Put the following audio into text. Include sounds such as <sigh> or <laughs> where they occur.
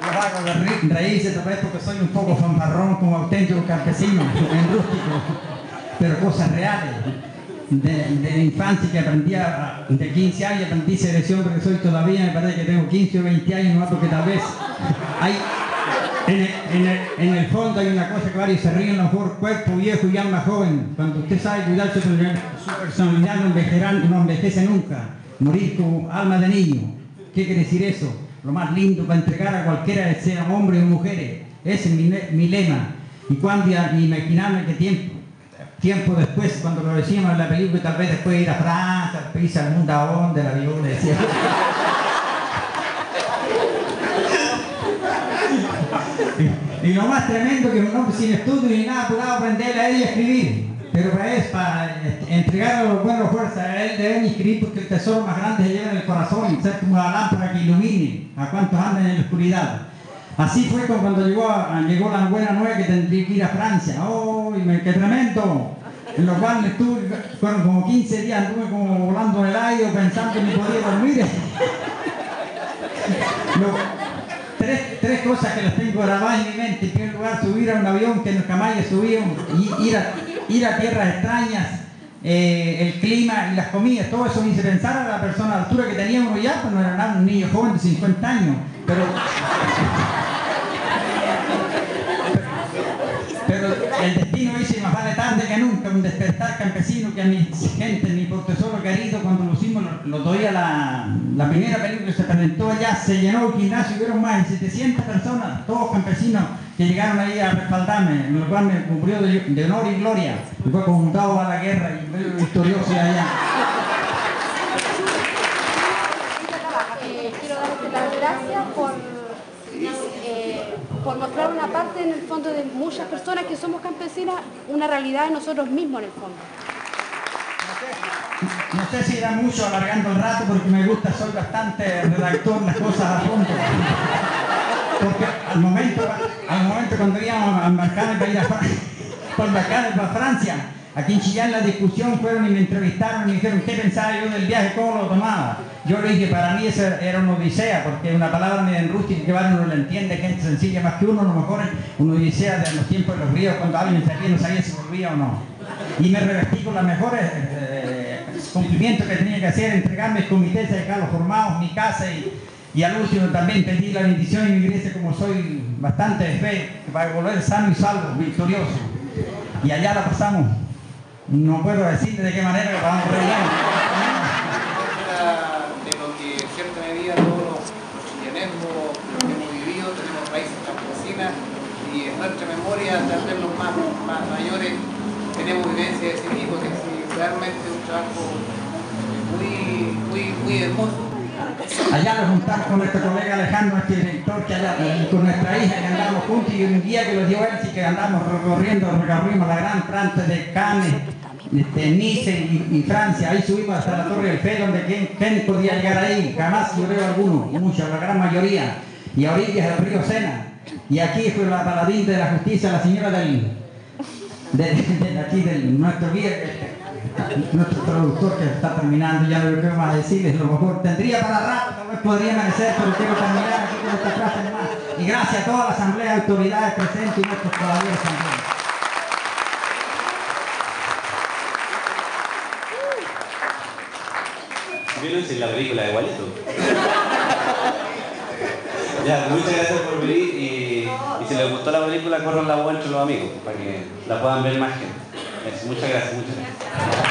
Los hago de tal vez porque soy un poco fanfarrón como auténtico campesino, <laughs> en rústico, pero cosas reales. De, de infancia que aprendí, a- de 15 años aprendí selección porque soy todavía, me parece que tengo 15 o 20 años, no porque tal vez hay, en el, fondo hay una cosa que varios se ríen, lo mejor cuerpo viejo y alma joven. Cuando usted sabe cuidar su personalidad, no, envejecerá- no envejece nunca. Morir con alma de niño. ¿Qué quiere decir eso? Lo más lindo para entregar a cualquiera, sea hombre o mujeres. Ese es mi, le- mi lema. Y cuando imaginarme que tiempo, tiempo después, cuando lo decíamos en la película, tal vez después de ir a Francia, al país al mundo a donde la viola, decía. <laughs> Y, lo más tremendo que un hombre sin estudio ni nada pueda aprender a leer y a escribir. Pero para eso, para entregar a los buenos fuerzas, él deben escribir porque el tesoro más grande se lleva en el corazón, ser como la lámpara que ilumine a cuantos andan en la oscuridad. Así fue cuando llegó, llegó la buena nueva que tendría que ir a Francia. ¡Oh, me- qué tremendo! En los cuales estuve, fueron como 15 días, anduve como volando en el aire pensando que ni podía dormir. <laughs> Tres, tres cosas que las tengo grabadas en mi mente. En primer lugar, subir a un avión que nunca más he subido, y ir a, ir a tierras extrañas, eh, el clima y las comidas, todo eso me hizo pensar a la persona a la altura que tenía uno ya, pues no era nada, un niño joven de 50 años. Pero, el destino dice más vale tarde que nunca, un despertar campesino que a mi gente, mi tesoro querido, cuando lo hicimos, lo, doy a la, primera película se presentó allá, se llenó el gimnasio, hubieron más de 700 personas, todos campesinos que llegaron ahí a respaldarme, lo cual me cumplió de, honor y gloria, y fue conjuntado a la guerra y victorioso allá. Quiero darte las gracias por, mostrar una parte en el fondo de muchas personas que somos campesinas, una realidad de nosotros mismos en el fondo. No sé si era mucho alargando el rato porque me gusta, soy bastante redactor, las cosas a fondo. Porque al momento, al momento cuando íbamos a embarcar para ir a, Fra- para Francia, aquí en Chillán la discusión fueron y me entrevistaron y me dijeron qué pensaba yo del viaje, cómo lo tomaba. Yo le dije, para mí esa era una odisea, porque una palabra medio en rústica que vale uno la entiende, gente sencilla más que uno, a lo mejor es una odisea de los tiempos de los ríos, cuando alguien salía no sabía si volvía o no. Y me revestí con los mejores eh, cumplimientos que tenía que hacer, entregar mis comités de Carlos formados, mi casa y, y al último también pedí la bendición en mi iglesia como soy bastante de fe, para volver sano y salvo, victorioso. Y allá la pasamos. No puedo decir de qué manera la pasamos. Era de lo que cierta medida todos los chilenescos hemos vivido, tenemos raíces campesinas y en nuestra memoria, tal vez los más, más mayores, tenemos vivencia de ese tipo, que es realmente un trabajo muy, muy, muy hermoso. Allá nos juntamos con nuestro colega Alejandro, nuestro director, que allá, y con nuestra hija que andamos juntos y un día que lo dio él, sí que andamos recorriendo, recorrimos la gran planta de Cannes, este, Nice y, Francia, ahí subimos hasta la Torre Eiffel, donde quién, quién podía llegar ahí, jamás yo veo alguno, muchos, la gran mayoría, y a orillas del río Sena. Y aquí fue la paladín de la justicia, la señora del, de, de aquí, del nuestro guía, nuestro traductor que está terminando, ya lo que más a decirles, lo mejor tendría para rato, tal vez podría amanecer, pero quiero terminar aquí con esta frase más. Y gracias a toda la asamblea, autoridades presentes y nuestros caballeros también. Hice la película de igualito. Ya, muchas gracias por venir y, si les gustó la película, corran la voz entre los amigos para que la puedan ver más gente. Muchas gracias, muchas gracias.